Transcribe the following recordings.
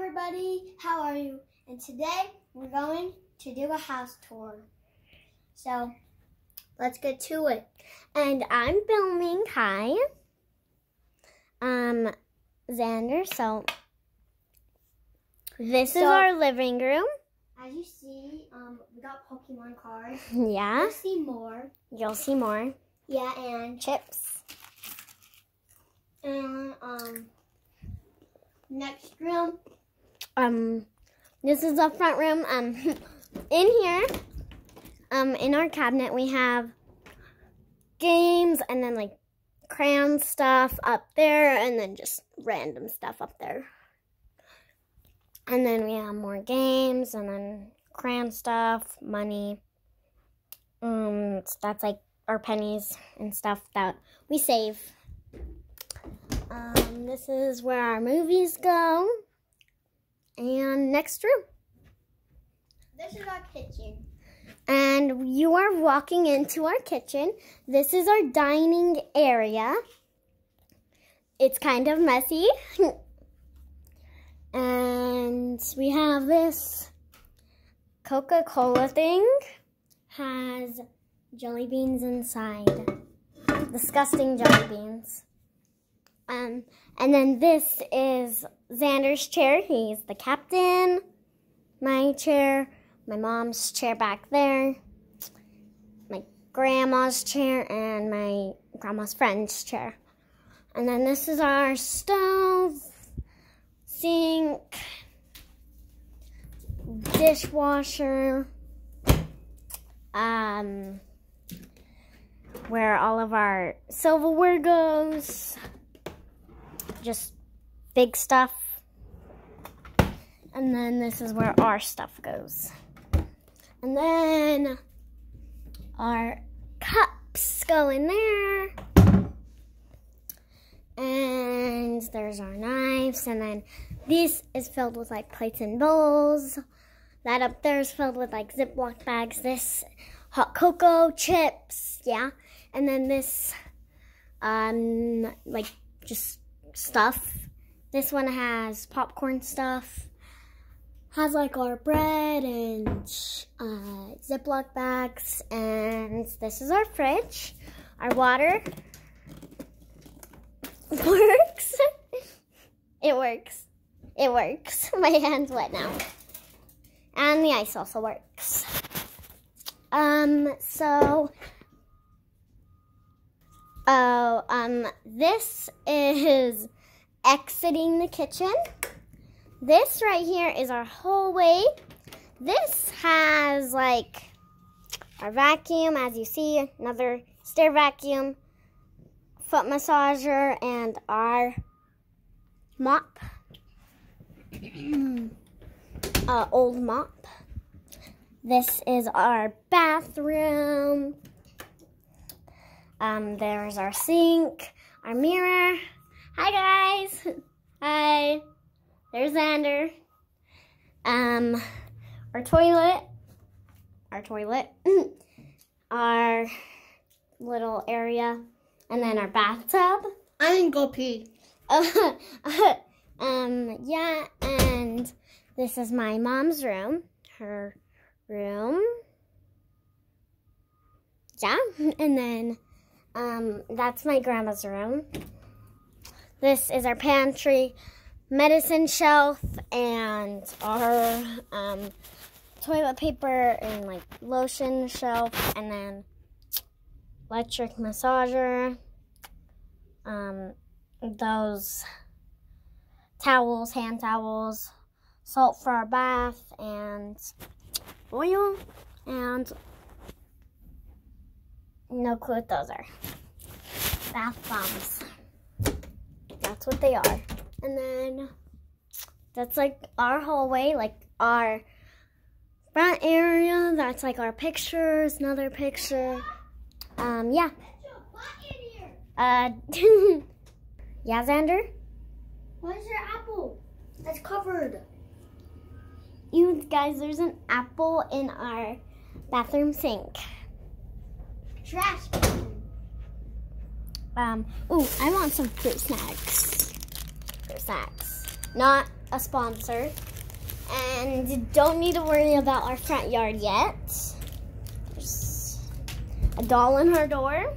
everybody, how are you? And today we're going to do a house tour. So let's get to it. And I'm filming, hi. Um, Xander, so this So- is our living room. As you see, um, we got Pokemon cards. Yeah, You'll see more. you'll see more. Yeah, and Chips. and um, next room. Um, this is the front room. Um, in here, um, in our cabinet, we have games and then like crayon stuff up there and then just random stuff up there. And then we have more games and then crayon stuff, money. Um, that's like our pennies and stuff that we save. Um, this is where our movies go. And next room. This is our kitchen. And you are walking into our kitchen. This is our dining area. It's kind of messy. and we have this Coca-Cola thing. Has jelly beans inside. Disgusting jelly beans. Um, and then this is Xander's chair. He's the captain. My chair my mom's chair back there, my grandma's chair, and my grandma's friend's chair. And then this is our stove, sink, dishwasher, um, where all of our silverware goes, just big stuff. And then this is where our stuff goes. And then our cups go in there. And there's our knives. And then this is filled with like plates and bowls. That up there is filled with like Ziploc bags. This hot cocoa, chips, yeah. And then this, um, like just stuff. This one has popcorn stuff has like our bread and uh, Ziploc bags, and this is our fridge. Our water works. it works. It works. My hand's wet now. And the ice also works. Um, so, oh, um, this is exiting the kitchen. This right here is our hallway. This has like our vacuum, as you see, another stair vacuum, foot massager, and our mop. uh, old mop. This is our bathroom. Um, there's our sink, our mirror. Hi guys. Hi. There's Xander. Um, our toilet. Our toilet. our little area. And then our bathtub. I didn't go pee. um, yeah, and this is my mom's room. Her room. Yeah, and then um, that's my grandma's room. This is our pantry medicine shelf and our um, toilet paper and like lotion shelf and then electric massager um, those towels hand towels salt for our bath and oil and no clue what those are bath bombs that's what they are and then that's like our hallway, like our front area. That's like our pictures, another picture. Um, yeah. Uh, yeah, Xander? Where's your apple? That's covered. You guys, there's an apple in our bathroom sink. Trash can. Um, ooh, I want some fruit snacks. Fruit snacks. Not a sponsor. And don't need to worry about our front yard yet. There's a doll in her door.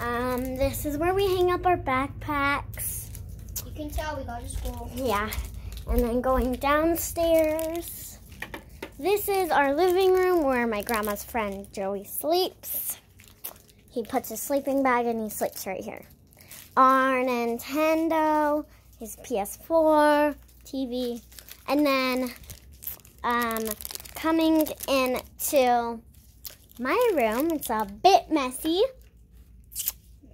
Um, this is where we hang up our backpacks. You can tell we go to school. Yeah. And then going downstairs. This is our living room where my grandma's friend Joey sleeps. He puts his sleeping bag and he sleeps right here. Our Nintendo, his PS4, TV, and then um, coming into my room, it's a bit messy.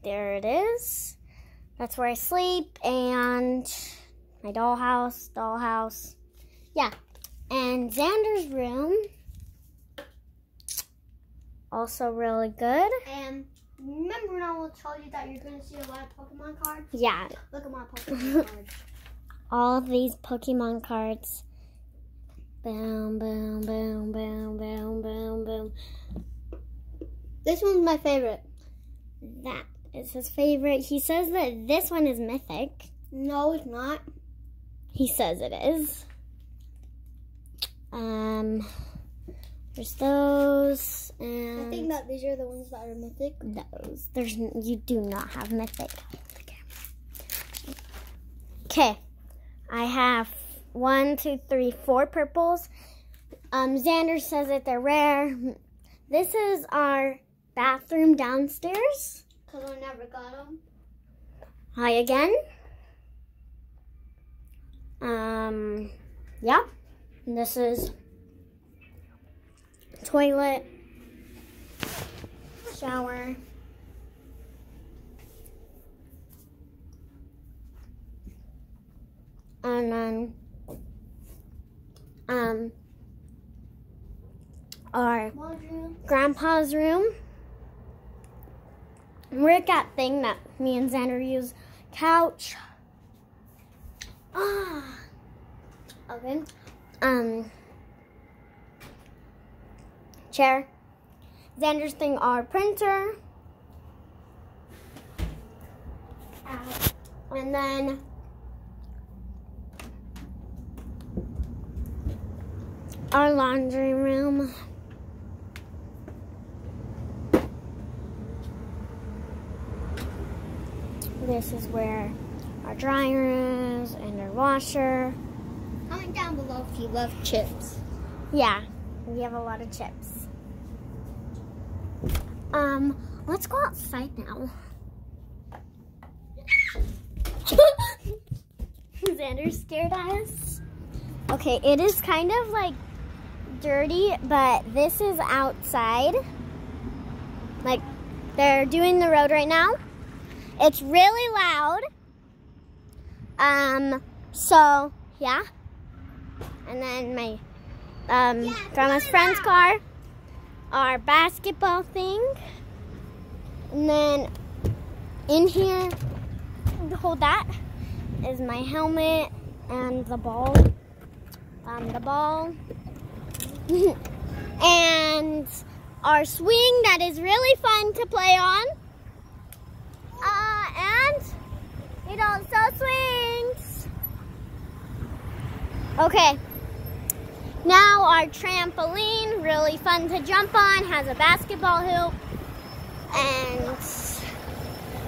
There it is. That's where I sleep and my dollhouse, dollhouse. Yeah. And Xander's room. Also really good. And remember when I will tell you that you're going to see a lot of Pokemon cards? Yeah. Look at my Pokemon cards. All these Pokemon cards. Boom, boom, boom, boom, boom, boom, boom. This one's my favorite. That is his favorite. He says that this one is mythic. No, it's not. He says it is. Um, there's those and I think that these are the ones that are mythic. those. There's you do not have mythic. Okay, I have one, two, three, four purples. Um, Xander says that they're rare. This is our bathroom downstairs. Because I never got them. Hi again. Um, yeah. And this is toilet, shower. And then, um, our grandpa's room. We're that thing that me and Xander use. Couch. Ah. Oven. Um. Chair. Xander's thing, our printer. And then our laundry room. This is where our dryer is and our washer. Comment down below if you love chips. Yeah, we have a lot of chips. Um, let's go outside now. Xander's scared us. Okay, it is kind of like dirty, but this is outside. Like, they're doing the road right now. It's really loud. Um, so, yeah. And then my um, Yeah, grandma's friend's around. car, our basketball thing, and then in here, hold that, is my helmet and the ball, um, the ball, and our swing that is really fun to play on, uh, and it also swings. Okay. Now our trampoline, really fun to jump on, has a basketball hoop, and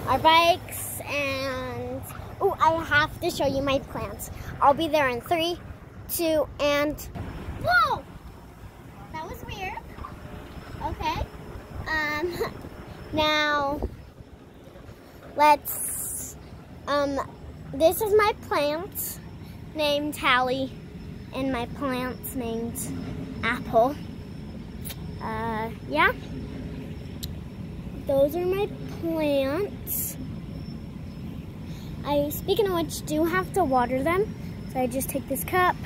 our bikes, and oh, I have to show you my plants. I'll be there in three, two, and whoa! That was weird. Okay. Um, now let's. Um, this is my plant named Hallie and my plants named Apple. Uh, yeah. Those are my plants. I, speaking of which, do have to water them. So I just take this cup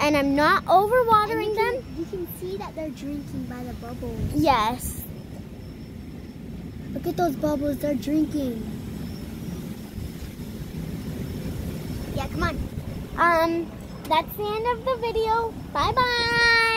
and I'm not over watering you them. You can see that they're drinking by the bubbles. Yes. Look at those bubbles, they're drinking. Yeah, come on. Um, that's the end of the video. Bye-bye.